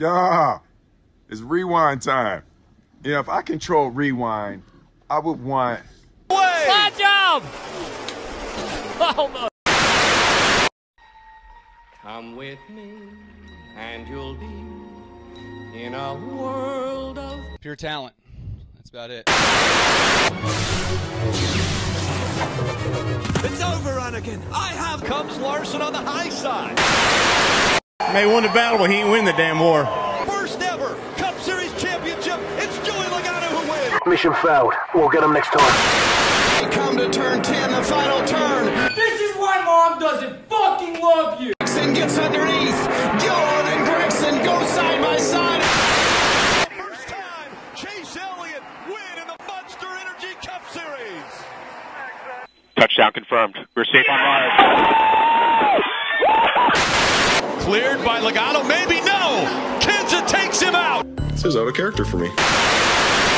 Yeah, it's rewind time. Yeah, if I control rewind, I would want. Slide job! Oh, no. Come with me, and you'll be in a world of Pure talent. That's about it. It's over, Anakin. I have. Comes Larson on the high side. May win the battle, but he ain't win the damn war. First ever Cup Series championship. It's Joey Logano who wins. Mission failed. We'll get him next time. We come to turn 10, the final turn. This is why mom doesn't fucking love you! Gragson gets underneath. Gillen and Gragson go side by side. First time Chase Elliott win in the Monster Energy Cup Series. Touchdown confirmed. We're safe on live. Cleared by Logano. Maybe no. Kenza takes him out. This is out of character for me.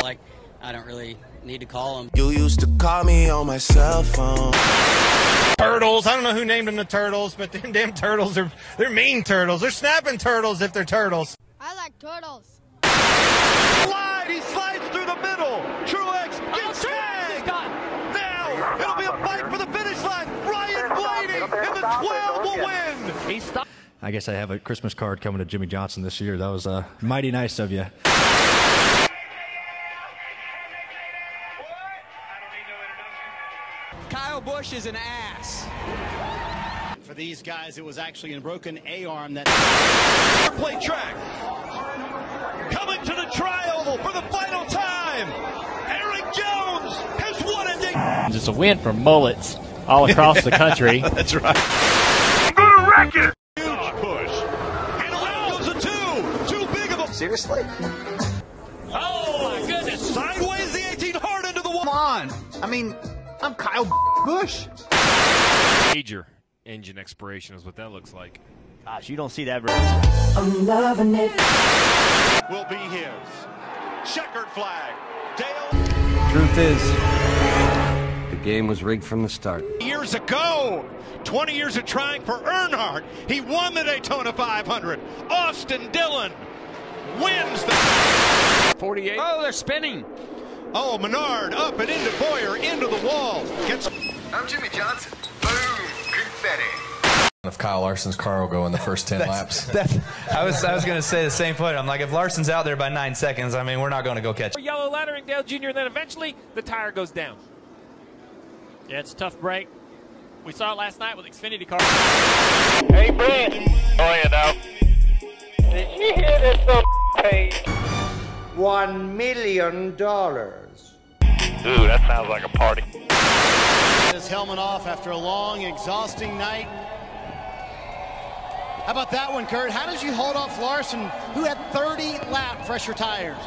Like, I don't really need to call him. You used to call me on my cell phone. Turtles. I don't know who named them the turtles, but them damn turtles are they're mean turtles. They're snapping turtles if they're turtles. I like turtles. Slide. He slides through the middle. Truex oh, gets tagged. Now it'll be a fight for the finish line. Ryan Blaney in the 12 will win. He stopped. I guess I have a Christmas card coming to Jimmie Johnson this year. That was uh, mighty nice of you. Kyle Busch is an ass. For these guys, it was actually a broken A-arm that. Play track. Coming to the tri-oval for the final time. Erik Jones has won it. It's a win for mullets all across the country. That's right. I'm gonna wreck it. Huge push. And around goes a two. Too big of a. Seriously? Oh my goodness. Sideways the 18 hard into the wall. Come on. I mean, I'm Kyle Busch. Major engine expiration is what that looks like. Gosh, you don't see that very I'm loving it. Will be his. Checkered flag. Dale. Truth is, the game was rigged from the start. Years ago, 20 years of trying for Earnhardt, he won the Daytona 500. Austin Dillon wins the 48. Oh, they're spinning. Oh, Menard up and into Bowyer, into the wall. Gets. I'm Jimmie Johnson. Boom. Confetti. If Kyle Larson's car will go in the first 10 laps. That's, I was I was going to say the same point. I'm like, if Larson's out there by nine seconds, I mean, we're not going to go catch. him. Yellow lettering Dale Jr. And then eventually the tire goes down. Yeah, it's a tough break. We saw it last night with Xfinity car. Hey, Brent. Oh, you know. Did you hear this little page? One million dollars. Ooh, that sounds like a party. His helmet off after a long, exhausting night. How about that one, Kurt? How did you hold off Larson, who had 30 lap fresher tires?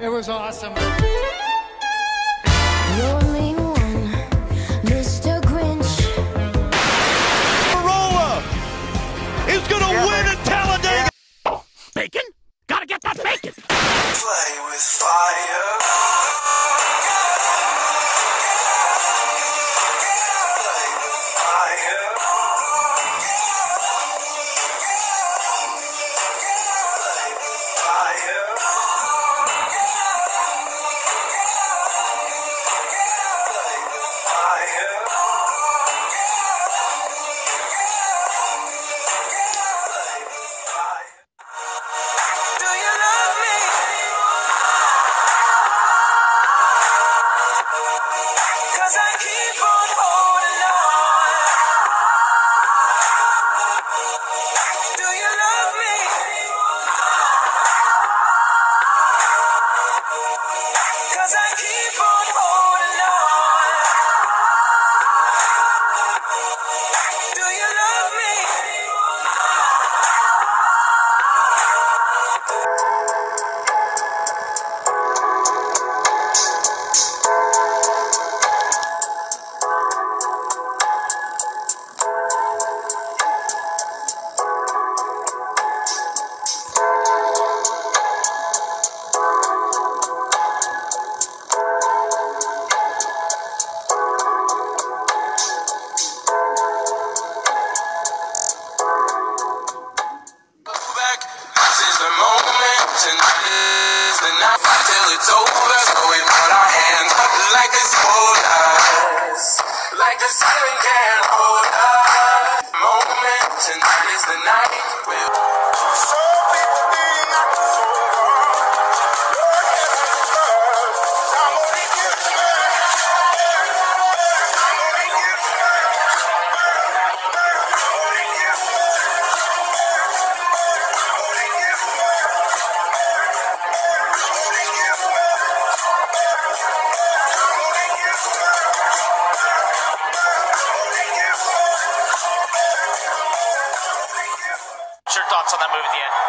It was awesome. Tonight is the fight till it's over. So we put our hands up like it's polar. Like the silent on that move at the end.